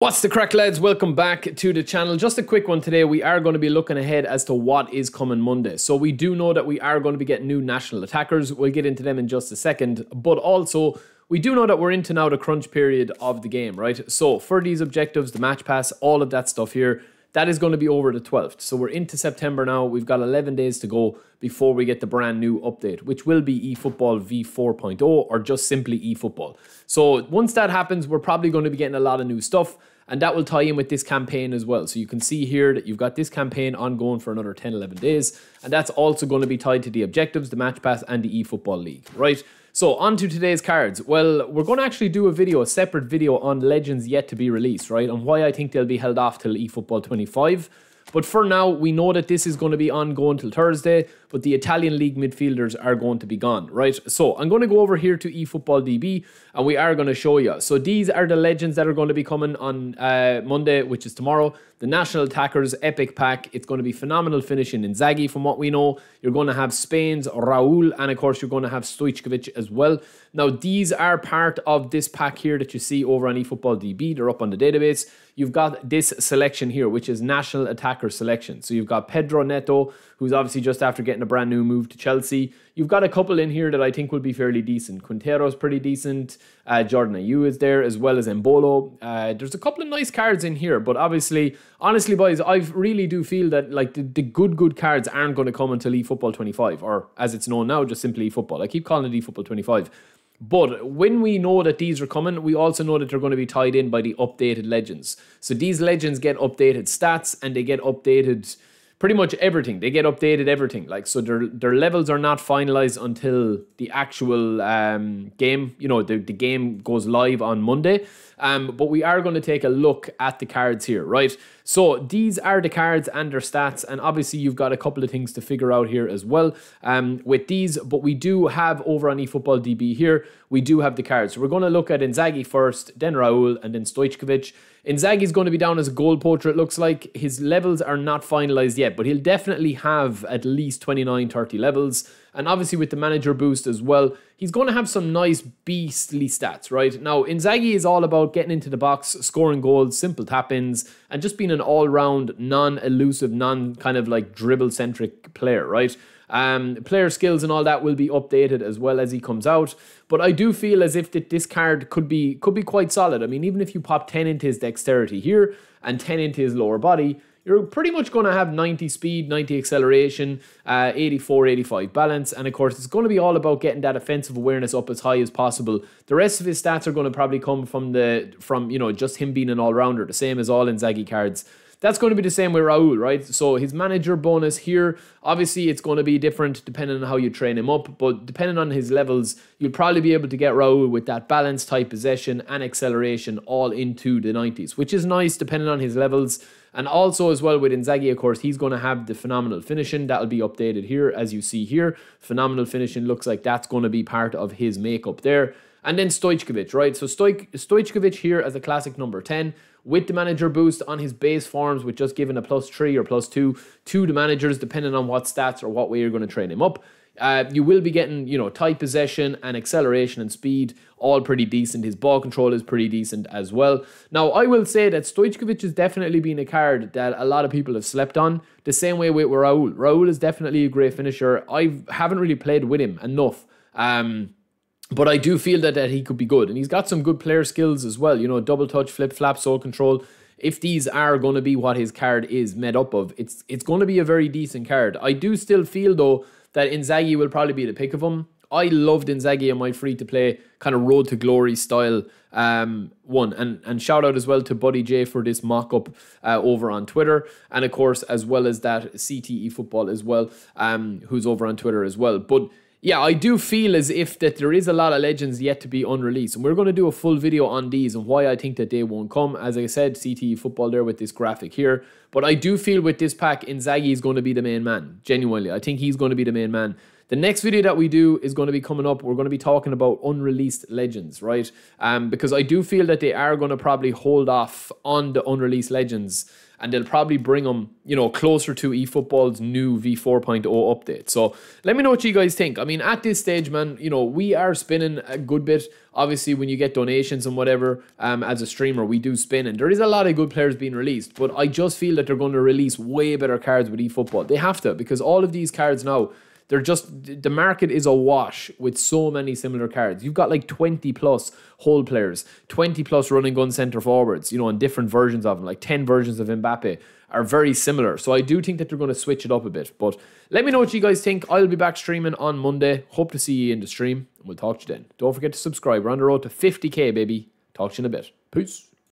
What's the crack, lads? Welcome back to the channel. Just a quick one today. We are going to be looking ahead as to what is coming Monday. So we do know that we are going to be getting new national attackers. We'll get into them in just a second. But also, we do know that we're into now the crunch period of the game, right? So for these objectives, the match pass, all of that stuff here, that is going to be over the 12th. So we're into September now. We've got 11 days to go before we get the brand new update, which will be eFootball v4.0 or just simply eFootball. So once that happens, we're probably going to be getting a lot of new stuff and that will tie in with this campaign as well. So you can see here that you've got this campaign ongoing for another 10, 11 days, and that's also going to be tied to the objectives, the match pass, and the eFootball League, right? So on to today's cards. Well, we're going to actually do a video, a separate video on legends yet to be released, right? And why I think they'll be held off till eFootball 25. But for now, we know that this is going to be ongoing till Thursday, but the Italian league midfielders are going to be gone, right? So I'm going to go over here to eFootball DB and we are going to show you. So these are the legends that are going to be coming on uh, Monday, which is tomorrow. The National Attackers Epic Pack. It's going to be phenomenal finishing in Inzaghi from what we know. You're going to have Spain's Raul and of course you're going to have Stojkovic as well. Now these are part of this pack here that you see over on eFootball DB. They're up on the database. You've got this selection here, which is National Attacker Selection. So you've got Pedro Neto, who's obviously just after getting a brand new move to Chelsea. You've got a couple in here that I think will be fairly decent. Quintero's pretty decent. Uh, Jordan Ayew is there as well as Embolo. Uh, there's a couple of nice cards in here, but obviously, honestly, boys, I really do feel that like the, the good, good cards aren't going to come until eFootball 25, or as it's known now, just simply eFootball. I keep calling it eFootball 25. But when we know that these are coming, we also know that they're going to be tied in by the updated legends. So these legends get updated stats and they get updated pretty much everything. They get updated everything. Like so, their their levels are not finalized until the actual um, game. You know, the the game goes live on Monday. Um, but we are going to take a look at the cards here, right? So these are the cards and their stats, and obviously you've got a couple of things to figure out here as well um, with these. But we do have over on eFootball DB here, we do have the cards. So we're going to look at Inzaghi first, then Raul, and then Stojkovic. Is going to be down as a goal poacher, it looks like. His levels are not finalised yet, but he'll definitely have at least 29, 30 levels. And obviously with the manager boost as well, he's going to have some nice beastly stats, right? Now, Inzaghi is all about getting into the box, scoring goals, simple tap-ins, and just being an all-round, non-elusive, non-kind of like dribble-centric player, right? Um, player skills and all that will be updated as well as he comes out. But I do feel as if that this card could be could be quite solid. I mean, even if you pop 10 into his dexterity here and 10 into his lower body, you're pretty much going to have 90 speed, 90 acceleration, uh, 84, 85 balance. And of course, it's going to be all about getting that offensive awareness up as high as possible. The rest of his stats are going to probably come from the from you know just him being an all rounder, the same as all Inzaghi cards. That's going to be the same with Raul, right? So his manager bonus here, obviously it's going to be different depending on how you train him up, but depending on his levels, you'll probably be able to get Raul with that balance type possession and acceleration all into the 90s, which is nice depending on his levels. And also as well with Inzaghi, of course, he's going to have the phenomenal finishing. That'll be updated here, as you see here. Phenomenal finishing looks like that's going to be part of his makeup there. And then Stojkovic, right? So Stoj- Stojkovic here as a classic number 10 with the manager boost on his base forms with just giving a plus three or plus two to the managers, depending on what stats or what way you're going to train him up. Uh, you will be getting, you know, tight possession and acceleration and speed, all pretty decent. His ball control is pretty decent as well. Now, I will say that Stojkovic has definitely been a card that a lot of people have slept on, the same way with Raul. Raul is definitely a great finisher. I haven't really played with him enough. Um, but I do feel that, that he could be good. And he's got some good player skills as well. You know, double touch, flip flap, sole control. If these are going to be what his card is made up of, it's it's going to be a very decent card. I do still feel, though, that Inzaghi will probably be the pick of him. I loved Inzaghi in my free to play kind of road to glory style um, one. And and shout out as well to Buddy J for this mock up uh, over on Twitter. And of course, as well as that, CTE football as well, um, who's over on Twitter as well. But yeah, I do feel as if that there is a lot of legends yet to be unreleased. And we're going to do a full video on these and why I think that they won't come. As I said, CTE football there with this graphic here. But I do feel with this pack, Inzaghi is going to be the main man. Genuinely. I think he's going to be the main man. The next video that we do is going to be coming up. We're going to be talking about unreleased legends, right? Um, because I do feel that they are going to probably hold off on the unreleased legends and they'll probably bring them, you know, closer to eFootball's new V4.0 update. So let me know what you guys think. I mean, at this stage, man, you know, we are spinning a good bit. Obviously, when you get donations and whatever, um, as a streamer, we do spin, and there is a lot of good players being released. But I just feel that they're going to release way better cards with eFootball. They have to because all of these cards now they're just the market is awash with so many similar cards. You've got like 20 plus hole players, 20 plus running gun center forwards, you know, and different versions of them, like 10 versions of Mbappe are very similar. So I do think that they're going to switch it up a bit. But let me know what you guys think. I'll be back streaming on Monday. Hope to see you in the stream. And we'll talk to you then. Don't forget to subscribe. We're on the road to 50k, baby. Talk to you in a bit. Peace.